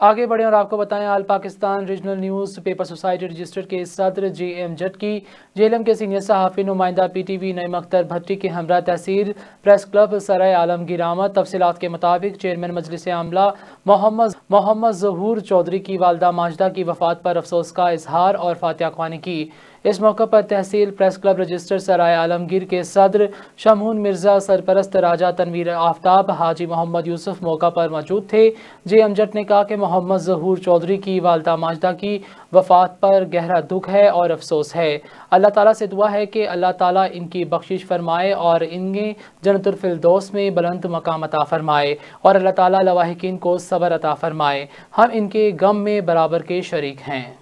आगे बढ़े और आपको बताएँ all Pakistan regional news paper society register के सदर जे एम जट की। जेलम के सीनियर सहाफ़ी नुमाइंदा P T V Naeem Akhtar Bhatti के हमरा तहसील प्रेस क्लब सराय आलमगीर आमद तफसीत के मुताबिक चेयरमैन मजलिस आमला मोहम्मद मोहम्मद जहूर चौधरी की वालदा माजदा की वफात पर अफसोस का इजहार और फातिया खानी की। इस मौके पर तहसील press club register Sarai Alamgir के सदर शमून मिर्ज़ा सरपरस्त राजा तनवीर आफ्ताब हाजी मोहम्मद यूसुफ मौका पर मौजूद थे। जे अमजद ने कहा कि मोहम्मद जहूर चौधरी की वालदा माजदा की वफात पर गहरा दुख है और अफसोस है। अल्लाह ताला से दुआ है कि अल्लाह ताला इनकी बख्शिश फरमाए और इनके जनतफिलदोस में बुलंद मकाम अता फरमाए और अल्लाह ताला लवाहिकीन को सबर अता फरमाए। हम इनके गम में बराबर के शरीक हैं।